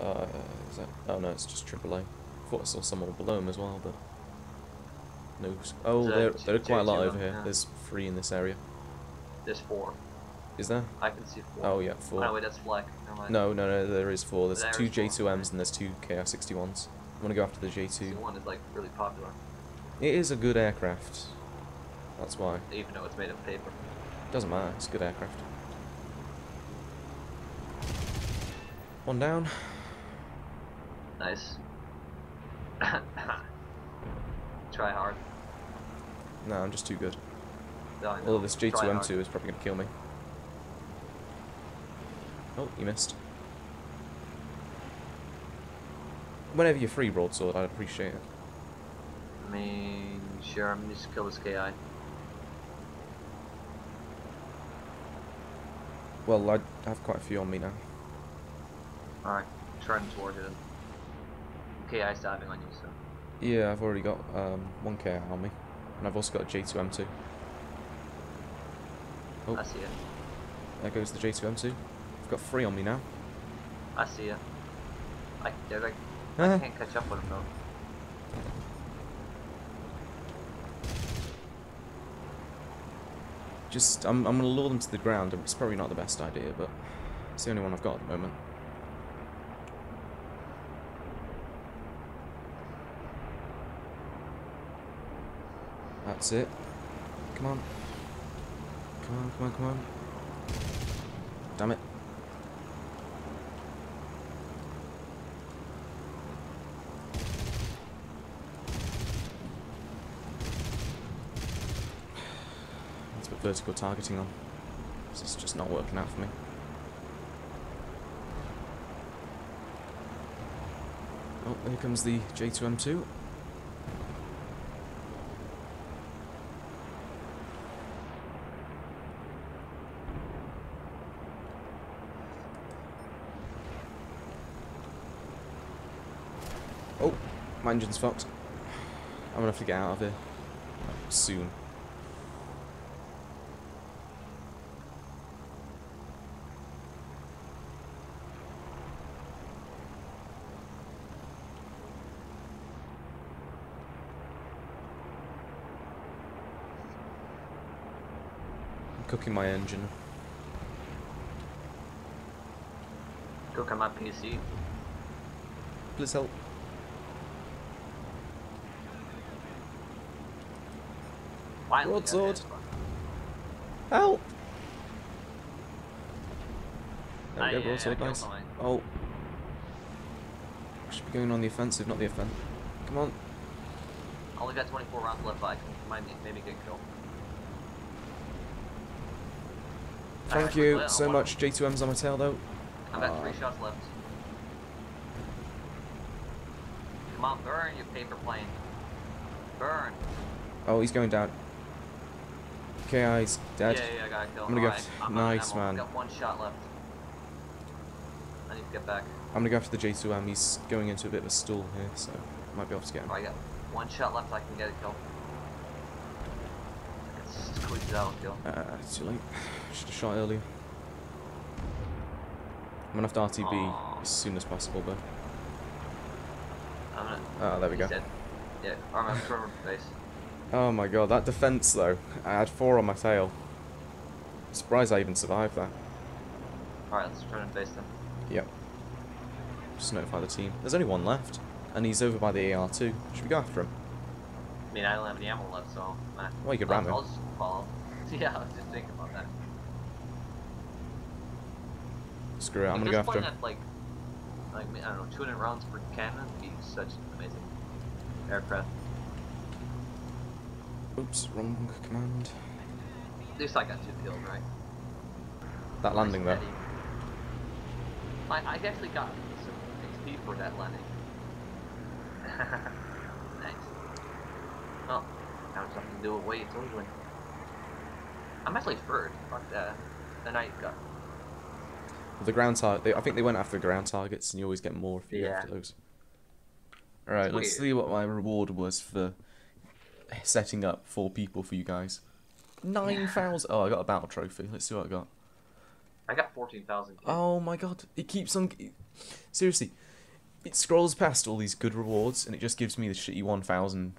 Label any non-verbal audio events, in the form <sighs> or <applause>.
Uh, is that? Oh no, it's just AAA. I Thought I saw someone below them as well, but no. Oh, there, there are quite a lot over here. Yeah. There's three in this area. There's four. Is there? I can see four. Oh yeah, Oh, four. no, wait, that's. Never. No, no, no, there is four. There's There two J2Ms okay. and there's two Ki-61s. I'm gonna go after the J2. The one is like really popular, It is a good aircraft. That's why. even though it's made of paper. Doesn't matter, it's a good aircraft. One down. Nice. <coughs> Try hard. No, I'm just too good. No. Although this Try hard. J2M2 is probably gonna kill me. Oh, you missed. Whenever you're free broadsword, I'd appreciate it. I mean, sure, I'm just kill this KI. Well, I have quite a few on me now. Alright, turn towards it. KI's diving on you, so. Yeah, I've already got um, one KI on me. And I've also got a J2M2. Oh. I see it. There goes the J2M2. I've got three on me now. I see it. I, they're like, I Ah. can't catch up with them though. Just, I'm, I'm gonna lure them to the ground. It's probably not the best idea, but it's the only one I've got at the moment. That's it. Come on. Come on, come on, come on. Damn it. <sighs> Let's put vertical targeting on. This is just not working out for me. Oh, here comes the J2M2. Oh, my engine's fucked. I'm gonna have to get out of here soon. I'm cooking my engine. Cook on my PC. Please help. Finally, I Broadsword. Help! There we go, broadsword, nice. Oh. I should be going on the offensive, not the offense. Come on. I only got 24 rounds left, but I can be- maybe get killed. Thank you so one- much. J2M's on my tail though. I've got Ah. three shots left. Come on, burn, you paper plane. Burn. Oh, he's going down. KI's dead. Yeah, yeah, I got killed. I'm gonna go I'm nice, out of ammo. man. I've got one shot left. I need to get back. I'm gonna go after the J2M. He's going into a bit of a stall here, so might be able to get him. Oh, I got one shot left, I can get a kill. Squeeze it out and kill. Uh, too late. Should have shot earlier. I'm gonna have to RTB Aw. as soon as possible, but. I'm gonna. Ah, there we he's go. Dead. Yeah, arm up from face. Oh my god, that defense though. I had four on my tail. Surprised I even survived that. Alright, let's try and face them. Yep. Just notify the team. There's only one left, and he's over by the AR2. Should we go after him? I mean, I don't have any ammo left, so. Well, you could ram him. I'll just follow. Yeah, I was just thinking about that. Screw it, I'm gonna go after him. had, like, like, I don't know, 200 rounds per cannon, it'd be such an amazing aircraft. Oops, wrong command. At least I got two kills, right? That landing though. Nice and steady. I, I actually got some XP for that landing. <laughs> nice. Well, now it's something to do with weight, it's always win. I'm actually third. Fuck that. Uh, then I got. The ground target. I think they went after ground targets, and you always get more if you go Yeah. after those. All right, let's see what my reward was for setting up four people for you guys. Nine thousand. Oh, I got a battle trophy. Let's see what I got. I got 14,000. Oh my god, it keeps on. Seriously, it scrolls past all these good rewards and it just gives me the shitty 1000